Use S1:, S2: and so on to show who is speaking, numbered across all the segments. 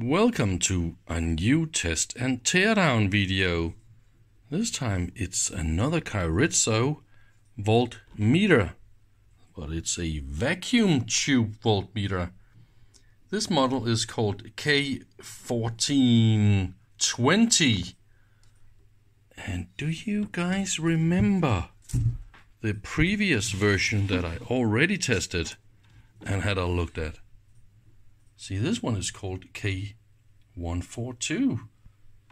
S1: Welcome to a new test and teardown video. This time it's another Kyoritsu voltmeter, but it's a vacuum tube voltmeter. This model is called K1420. And do you guys remember the previous version that I already tested and had a look at? See, this one is called K142.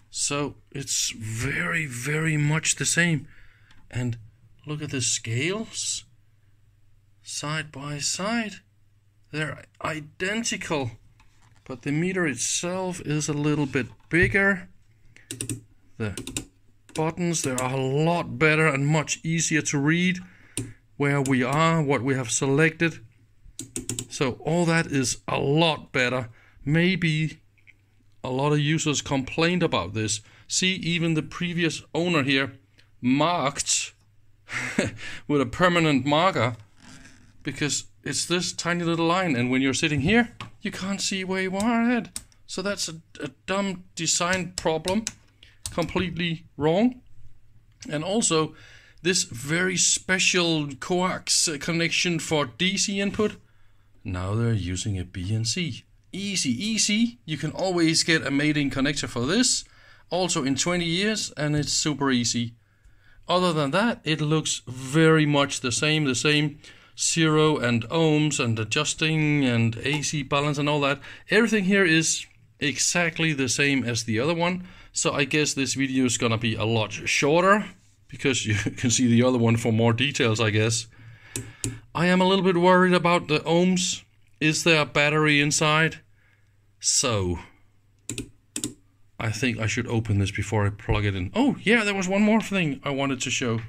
S1: So it's very, very much the same. And look at the scales side by side. They're identical, but the meter itself is a little bit bigger. The buttons, they are a lot better and much easier to read where we are, what we have selected. So all that is a lot better. Maybe a lot of users complained about this. See, even the previous owner here marked with a permanent marker because it's this tiny little line and when you're sitting here you can't see where you are at. So that's a, a dumb design problem, completely wrong. And also this very special coax connection for DC input now they're using a BNC. Easy, easy. You can always get a mating connector for this. Also in 20 years, and it's super easy. Other than that, it looks very much the same. The same zero and ohms and adjusting and AC balance and all that. Everything here is exactly the same as the other one. So I guess this video is gonna be a lot shorter because you can see the other one for more details, I guess. I am a little bit worried about the ohms. Is there a battery inside? So, I think I should open this before I plug it in. Oh, yeah, there was one more thing I wanted to show.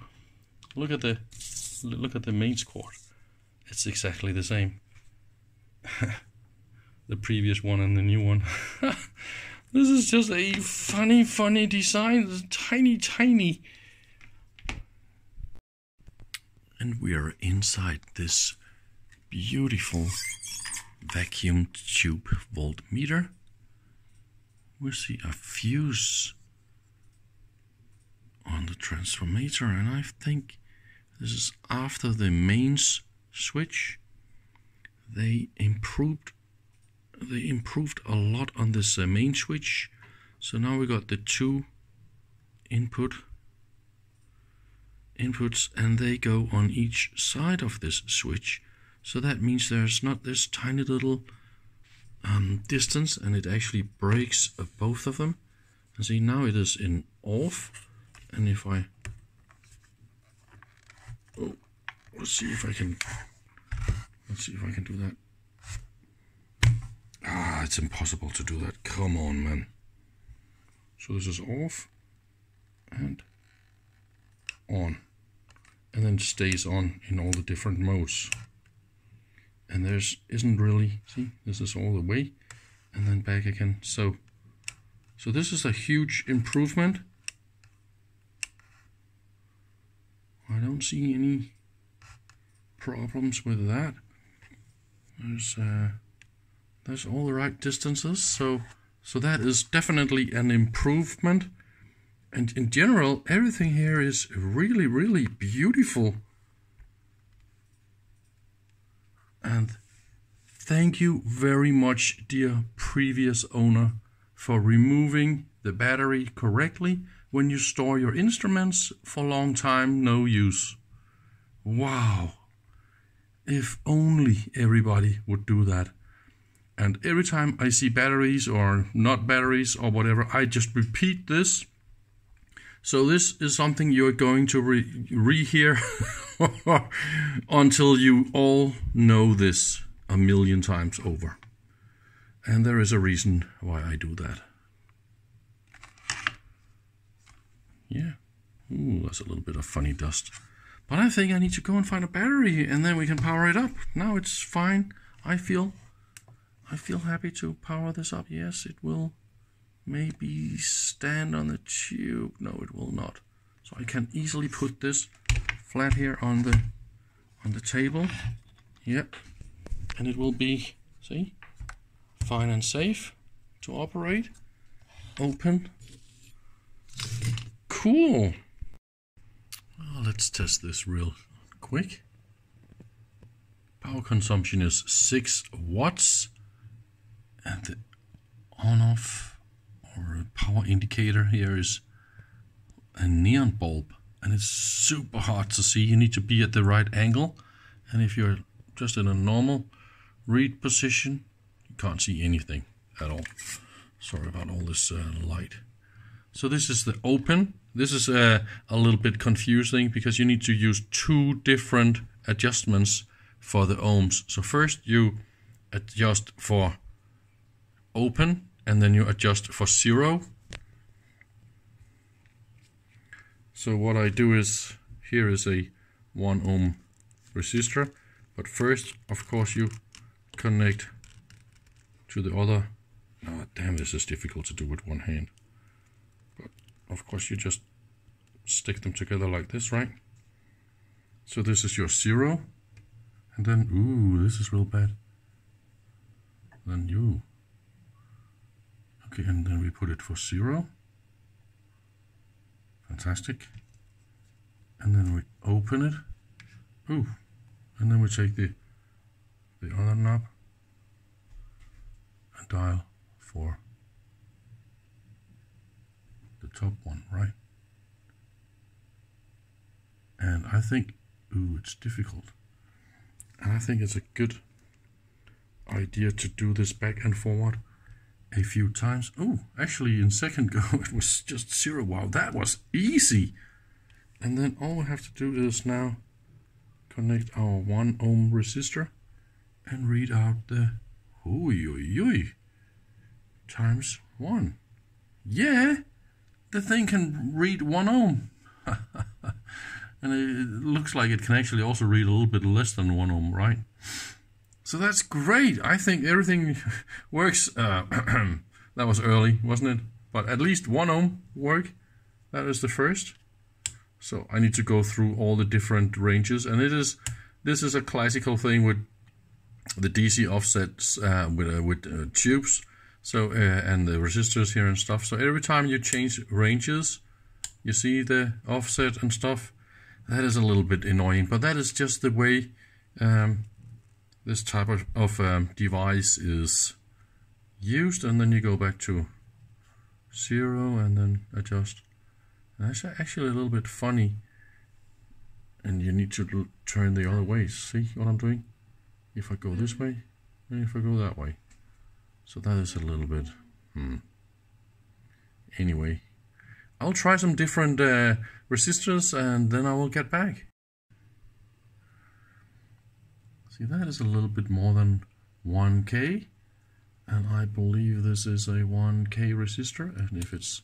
S1: Look at the look at the mains cord. It's exactly the same. the previous one and the new one. this is just a funny, funny design. Tiny, tiny and we are inside this beautiful vacuum tube voltmeter. We see a fuse on the transformator, and I think this is after the mains switch. They improved they improved a lot on this uh, main switch. So now we got the two input inputs and they go on each side of this switch. So that means there's not this tiny little um, distance and it actually breaks both of them. And see now it is in off and if I oh, let's see if I can let's see if I can do that. Ah, it's impossible to do that. Come on, man. So this is off and on and then stays on in all the different modes. And there's isn't really, see, this is all the way and then back again. So, so this is a huge improvement. I don't see any problems with that. There's uh, there's all the right distances, so so that is definitely an improvement and in general, everything here is really, really beautiful. And thank you very much, dear previous owner, for removing the battery correctly when you store your instruments for long time, no use. Wow! If only everybody would do that. And every time I see batteries or not batteries or whatever, I just repeat this so this is something you're going to re rehear until you all know this a million times over. And there is a reason why I do that. Yeah. Ooh, that's a little bit of funny dust. But I think I need to go and find a battery and then we can power it up. Now it's fine. I feel I feel happy to power this up. Yes, it will maybe stand on the tube. No, it will not. So I can easily put this flat here on the on the table. Yep. And it will be, see, fine and safe. to operate. Open. Cool. Let's test this real quick. Power consumption is 6 watts. And the on-off or power indicator here is a neon bulb. And it's super hard to see. You need to be at the right angle. And if you're just in a normal read position, you can't see anything at all. Sorry about all this uh, light. So this is the open. This is uh, a little bit confusing because you need to use two different adjustments for the ohms. So first you adjust for open and then you adjust for zero. So what I do is, here is a 1 ohm resistor, but first of course you connect to the other. Oh damn, this is difficult to do with one hand. But of course you just stick them together like this, right? So this is your zero, and then, ooh, this is real bad. Then you. Okay, and then we put it for zero. Fantastic. And then we open it. Ooh. And then we take the the other knob and dial for the top one, right? And I think, ooh, it's difficult. And I think it's a good idea to do this back and forward a few times. Oh, actually in second go it was just zero. Wow, that was easy. And then all we have to do is now connect our 1 ohm resistor and read out the oi oi oi times 1. Yeah, the thing can read 1 ohm. and it looks like it can actually also read a little bit less than 1 ohm, right? So that's great. I think everything works. Uh, that was early, wasn't it? But at least 1 ohm work. That is the first. So I need to go through all the different ranges, and it is this is a classical thing with the DC offsets uh, with uh, with uh, tubes. So uh, and the resistors here and stuff. So every time you change ranges, you see the offset and stuff. That is a little bit annoying, but that is just the way um, this type of, of um, device is used. And then you go back to zero and then adjust that's actually a little bit funny. And you need to turn the other way. See what I'm doing? If I go this way, and if I go that way. So that is a little bit, hmm. Anyway, I'll try some different uh, resistors and then I will get back. See, that is a little bit more than 1K. And I believe this is a 1K resistor. And if it's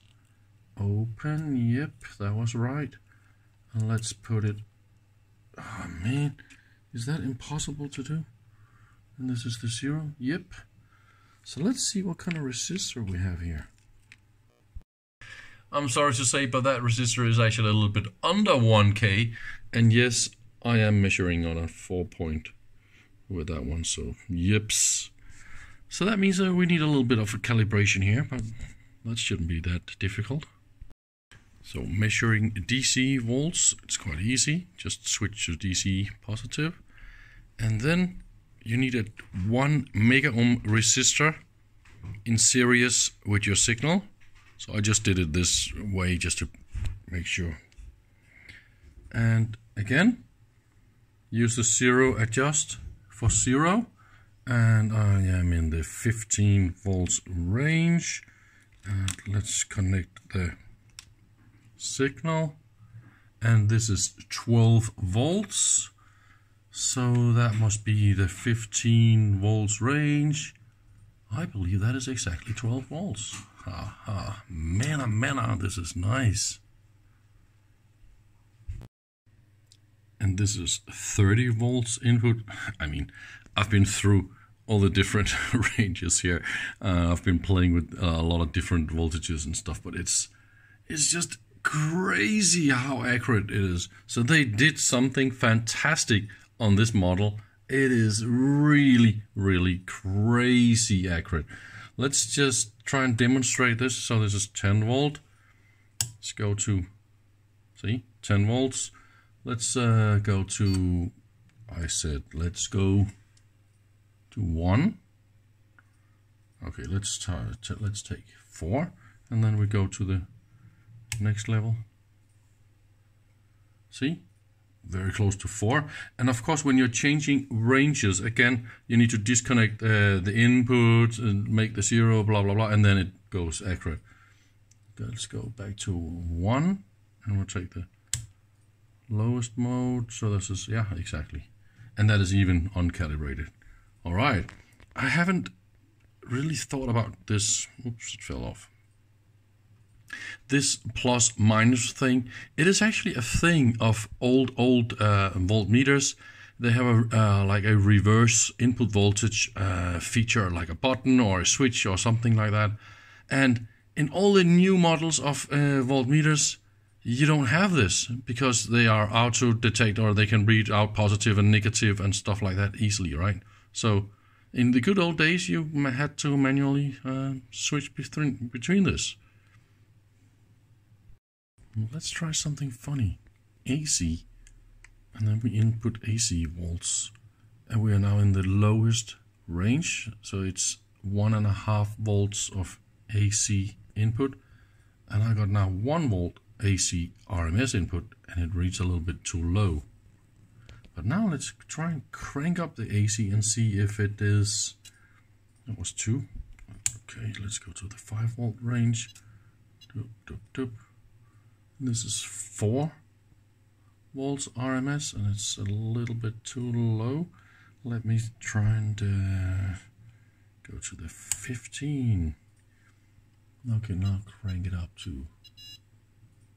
S1: Open, yep, that was right. And let's put it, oh man, is that impossible to do? And this is the zero, yep. So let's see what kind of resistor we have here. I'm sorry to say, but that resistor is actually a little bit under 1K. And yes, I am measuring on a 4 point with that one, so yips. So that means uh, we need a little bit of a calibration here, but that shouldn't be that difficult. So measuring DC volts, it's quite easy. Just switch to DC positive. And then you need a 1 mega ohm resistor in series with your signal. So I just did it this way just to make sure. And again, use the zero adjust for zero. And I am in the 15 volts range. And let's connect the signal. And this is 12 volts. So that must be the 15 volts range. I believe that is exactly 12 volts. Ha ha. Mana oh, mana oh, this is nice and this is 30 volts input I mean I've been through all the different ranges here uh, I've been playing with uh, a lot of different voltages and stuff but it's it's just crazy how accurate it is. So they did something fantastic on this model. It is really, really crazy accurate. let's just try and demonstrate this. So this is 10 volt. Let's go to, see, 10 volts. Let's uh, go to, I said, let's go to 1. Okay, let's, let's take 4. And then we go to the next level. See? very close to 4. And of course, when you're changing ranges, again, you need to disconnect uh, the input and make the 0, blah, blah, blah, and then it goes accurate. Let's go back to 1, and we'll take the lowest mode. So this is, yeah, exactly. And that is even uncalibrated. All right. I haven't really thought about this. Oops, it fell off this plus minus thing, it is actually a thing of old old uh, voltmeters. They have a uh, like a reverse input voltage uh, feature, like a button or a switch or something like that. And in all the new models of uh, voltmeters, you don't have this because they are auto detect or they can read out positive and negative and stuff like that easily, right? So in the good old days, you had to manually uh, switch between between this. Let's try something funny. AC. And then we input AC volts. And we are now in the lowest range. So it's one and a half volts of AC input. And I got now one volt AC RMS input and it reads a little bit too low. But now let's try and crank up the AC and see if it is, that was two. Okay, let's go to the five volt range. Doop, doop, doop. This is 4 volts RMS and it's a little bit too low. Let me try and uh, go to the 15. Okay, now crank it up to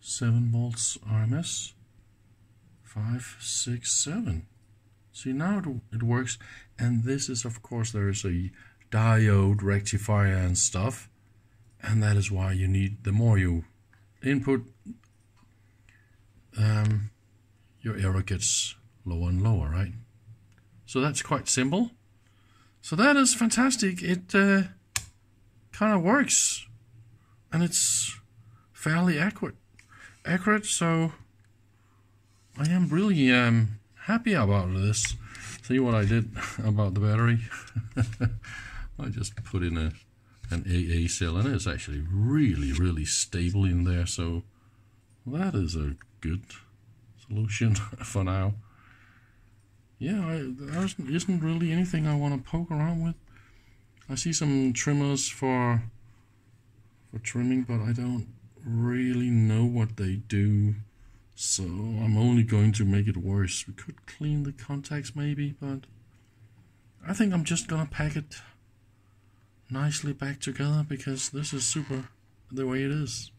S1: 7 volts RMS. 5, 6, 7. See, now it, it works. And this is, of course, there is a diode rectifier and stuff. And that is why you need, the more you input um, your error gets lower and lower, right? So that's quite simple. So that is fantastic. It uh, kind of works, and it's fairly accurate. Accurate. So I am really um, happy about this. See what I did about the battery? I just put in a an AA cell, and it's actually really, really stable in there. So that is a good solution for now. Yeah, I, there isn't really anything I want to poke around with. I see some trimmers for for trimming, but I don't really know what they do. So I'm only going to make it worse. We could clean the contacts maybe, but I think I'm just gonna pack it nicely back together because this is super the way it is.